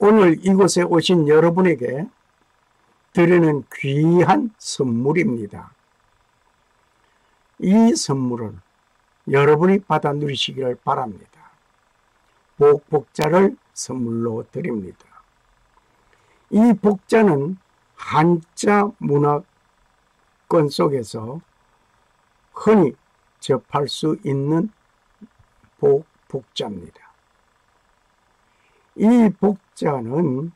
오늘 이곳에 오신 여러분에게 드리는 귀한 선물입니다. 이 선물을 여러분이 받아 누리시기를 바랍니다. 복복자를 선물로 드립니다. 이 복자는 한자 문화권 속에서 흔히 접할 수 있는 복, 복자입니다. 이 복자는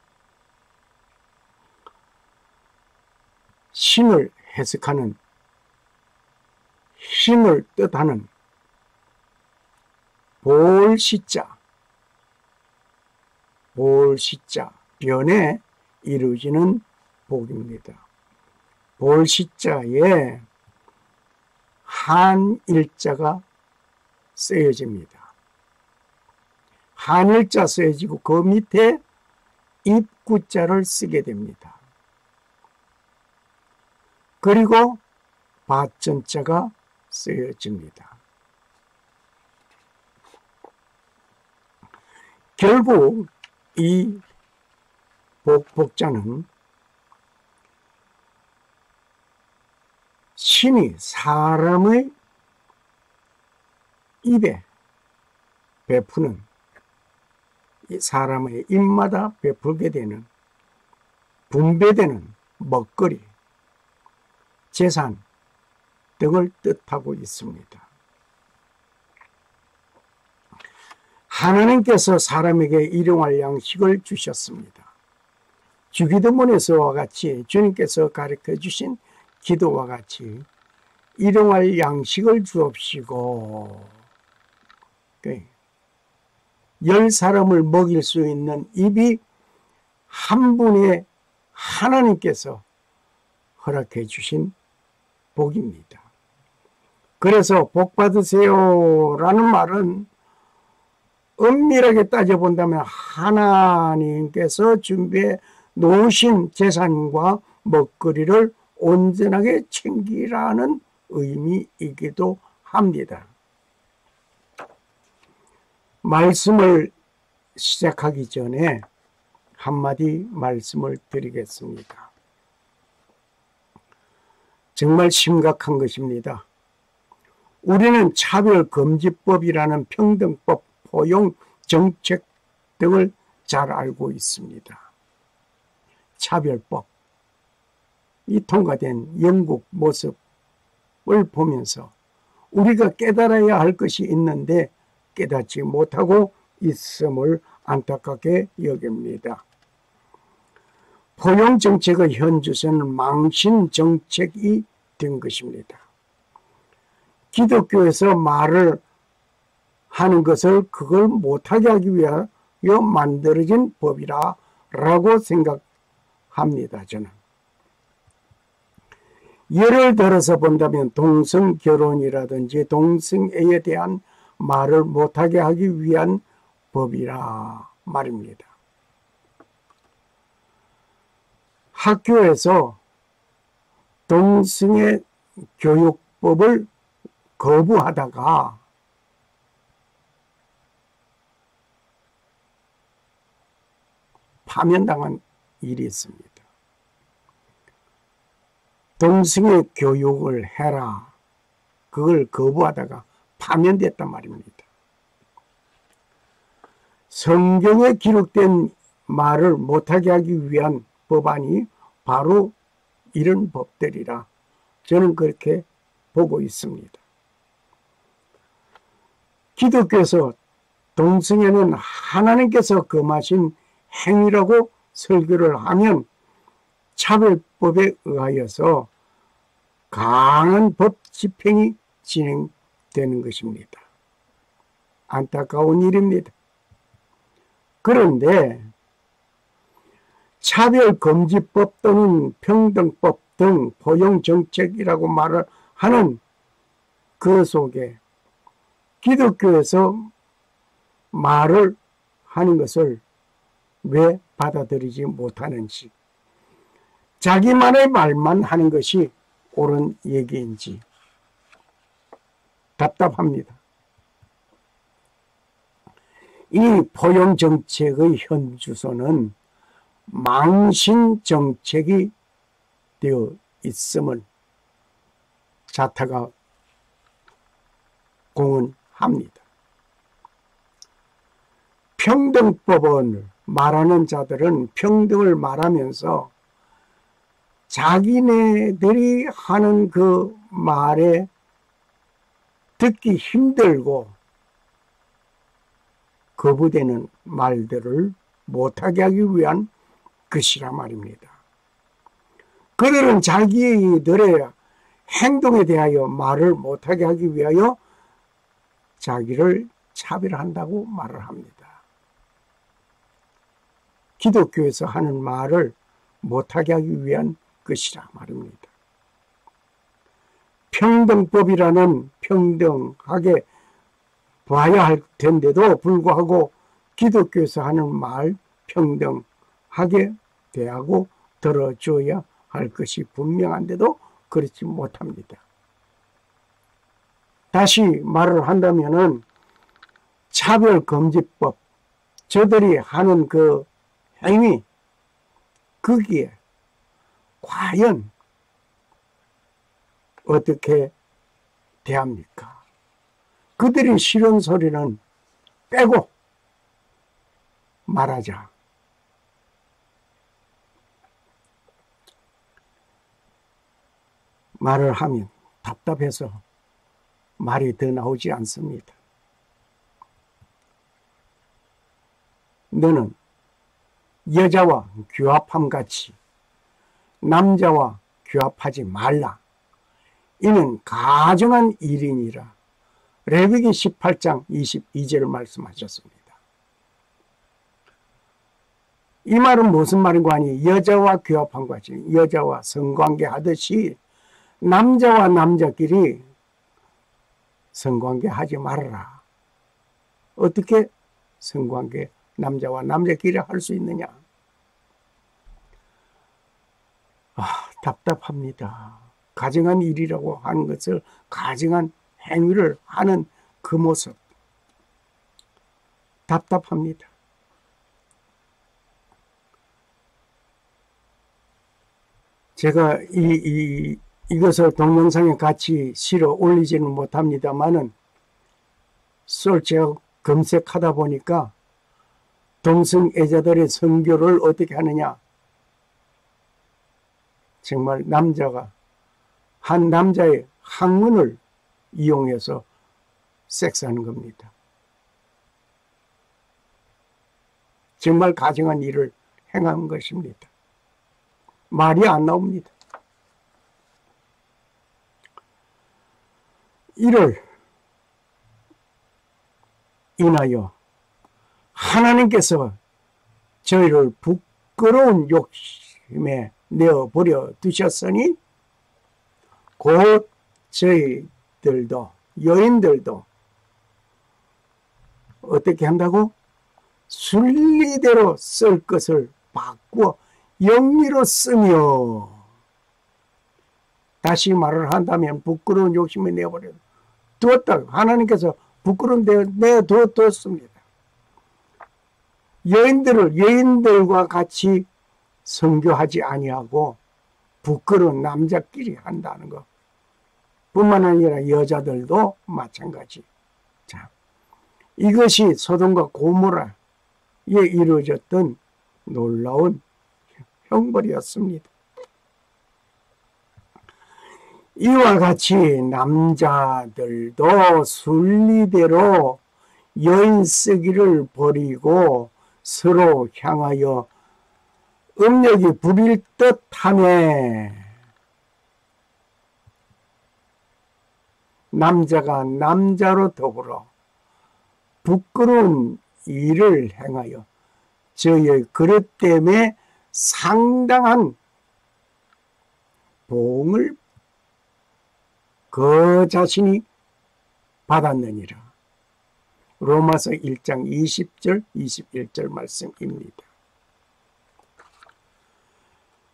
신을 해석하는 신을 뜻하는 볼시자 볼시자 변에 이루어지는 복입니다. 볼시자에 한일자가 쓰여집니다. 한일자 쓰여지고 그 밑에 입구자를 쓰게 됩니다. 그리고 밭전자가 쓰여집니다. 결국 이 복복자는 신이 사람의 입에 베푸는 사람의 입마다 베풀게 되는 분배되는 먹거리, 재산 등을 뜻하고 있습니다. 하나님께서 사람에게 일용할 양식을 주셨습니다. 주기도문에서와 같이 주님께서 가르쳐 주신 기도와 같이 일용할 양식을 주옵시고 그 열 사람을 먹일 수 있는 입이 한 분의 하나님께서 허락해 주신 복입니다. 그래서 복 받으세요 라는 말은 엄밀하게 따져본다면 하나님께서 준비해 놓으신 재산과 먹거리를 온전하게 챙기라는 의미이기도 합니다. 말씀을 시작하기 전에 한마디 말씀을 드리겠습니다. 정말 심각한 것입니다. 우리는 차별금지법이라는 평등법, 포용 정책 등을 잘 알고 있습니다. 차별법, 이 통과된 영국 모습을 보면서 우리가 깨달아야 할 것이 있는데 깨닫지 못하고 있음을 안타깝게 여깁니다. 포용 정책의 현주소는 망신 정책이 된 것입니다. 기독교에서 말을 하는 것을 그걸 못하게 하기 위하여 만들어진 법이라 라고 생각합니다. 저는. 예를 들어서 본다면 동성 결혼이라든지 동성애에 대한 말을 못하게 하기 위한 법이라 말입니다. 학교에서 동성애 교육법을 거부하다가 파면당한 일이 있습니다. 동성애 교육을 해라. 그걸 거부하다가 파면됐단 말입니다. 성경에 기록된 말을 못하게 하기 위한 법안이 바로 이런 법들이라 저는 그렇게 보고 있습니다. 기독교에서 동성애는 하나님께서 금하신 행위라고 설교를 하면 차별법에 의하여서 강한 법 집행이 진행 되는 것입니다. 안타까운 일입니다. 그런데 차별금지법 또는 평등법 등 포용정책이라고 말을 하는 그 속에 기독교에서 말을 하는 것을 왜 받아들이지 못하는지 자기만의 말만 하는 것이 옳은 얘기인지 답답합니다. 이 포용 정책의 현 주소는 망신 정책이 되어 있음을 자타가 공언합니다. 평등법을 말하는 자들은 평등을 말하면서 자기네들이 하는 그 말에 듣기 힘들고 거부되는 말들을 못하게 하기 위한 것이라 말입니다. 그들은 자기들의 행동에 대하여 말을 못하게 하기 위하여 자기를 차별한다고 말을 합니다. 기독교에서 하는 말을 못하게 하기 위한 것이라 말입니다. 평등법이라는 평등하게 봐야 할 텐데도 불구하고 기독교에서 하는 말 평등하게 대하고 들어줘야 할 것이 분명한데도 그렇지 못합니다. 다시 말을 한다면은 차별금지법, 저들이 하는 그 행위, 거기에 과연 어떻게 대합니까? 그들이 싫은 소리는 빼고 말하자. 말을 하면 답답해서 말이 더 나오지 않습니다. 너는 여자와 규합함 같이 남자와 규합하지 말라. 이는 가정한 일이니라. 레위기 18장 22절을 말씀하셨습니다. 이 말은 무슨 말인고 하니 여자와 규합한 것이 여자와 성관계 하듯이 남자와 남자끼리 성관계 하지 말아라. 어떻게 성관계 남자와 남자끼리 할 수 있느냐? 아, 답답합니다. 가정한 일이라고 하는 것을 가정한 행위를 하는 그 모습. 답답합니다. 제가 이, 이, 이것을 동영상에 같이 실어 올리지는 못합니다만은 솔직히 검색하다 보니까 동성애자들의 선교를 어떻게 하느냐 정말 남자가 한 남자의 학문을 이용해서 섹스하는 겁니다. 정말 가정한 일을 행한 것입니다. 말이 안 나옵니다. 이를 인하여 하나님께서 저희를 부끄러운 욕심에 내어버려 두셨으니 곧 저희들도 여인들도 어떻게 한다고? 순리대로 쓸 것을 바꾸어 영리로 쓰며 다시 말을 한다면 부끄러운 욕심에 내버려 두었다. 하나님께서 부끄러운 데 내두었습니다. 여인들을 여인들과 같이 성교하지 아니하고 부끄러운 남자끼리 한다는 것. 뿐만 아니라 여자들도 마찬가지. 자, 이것이 소돔과 고모라에 이루어졌던 놀라운 형벌이었습니다. 이와 같이 남자들도 순리대로 여인 쓰기를 버리고 서로 향하여 음력이 부릴 듯하네. 남자가 남자로 더불어 부끄러운 일을 행하여 저의 그릇 때문에 상당한 보응을 그 자신이 받았느니라. 로마서 1장 20절, 21절 말씀입니다.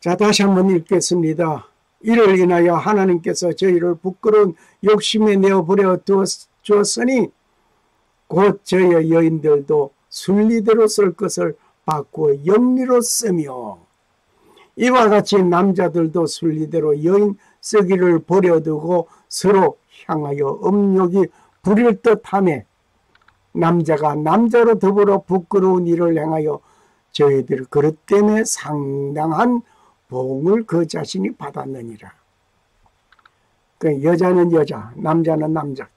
자, 다시 한번 읽겠습니다. 이를 인하여 하나님께서 저희를 부끄러운 욕심에 내어버려 주었으니 곧 저의 여인들도 순리대로 쓸 것을 바꾸어 영리로 쓰며 이와 같이 남자들도 순리대로 여인 쓰기를 버려두고 서로 향하여 음욕이 부릴 듯하며 남자가 남자로 더불어 부끄러운 일을 행하여 저희들 그릇 때문에 상당한 보응을 그 자신이 받았느니라. 그 여자는 여자, 남자는 남자.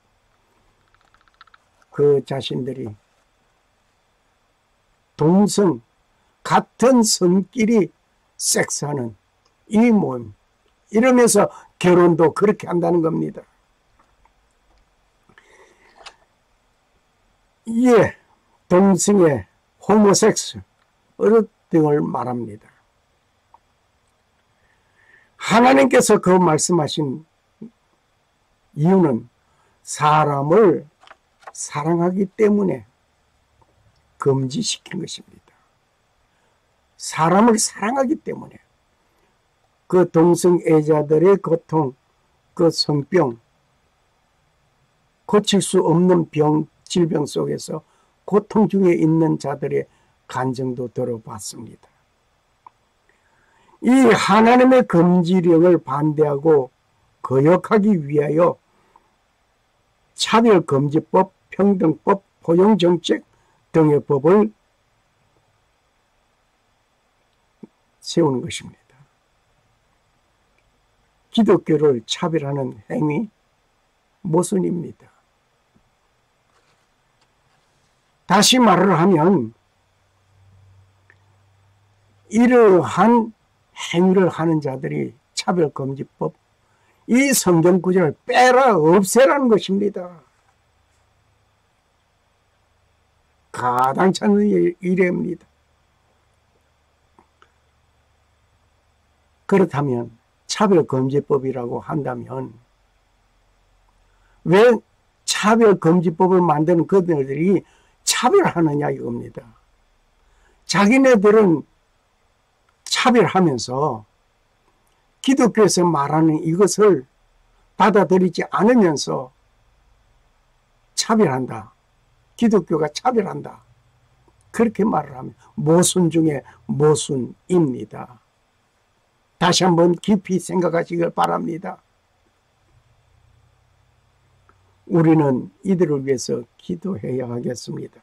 그 자신들이 동성, 같은 성끼리 섹스하는 이 모임. 이러면서 결혼도 그렇게 한다는 겁니다. 이에 동성의 호모섹스 어느 등을 말합니다. 하나님께서 그 말씀하신 이유는 사람을 사랑하기 때문에 금지시킨 것입니다. 사람을 사랑하기 때문에 그 동성애자들의 고통, 그 성병, 고칠 수 없는 병, 질병 속에서 고통 중에 있는 자들의 간증도 들어봤습니다. 이 하나님의 금지령을 반대하고 거역하기 위하여 차별금지법, 평등법, 포용정책 등의 법을 세우는 것입니다. 기독교를 차별하는 행위 모순입니다. 다시 말을 하면 이러한 행위를 하는 자들이 차별금지법 이 성경 구절을 빼라 없애라는 것입니다. 가당찮은 일입니다. 그렇다면 차별금지법이라고 한다면 왜 차별금지법을 만드는 그들이 차별하느냐 이겁니다. 자기네들은 차별하면서 기독교에서 말하는 이것을 받아들이지 않으면서 차별한다. 기독교가 차별한다. 그렇게 말을 하면 모순 중에 모순입니다. 다시 한번 깊이 생각하시길 바랍니다. 우리는 이들을 위해서 기도해야 하겠습니다.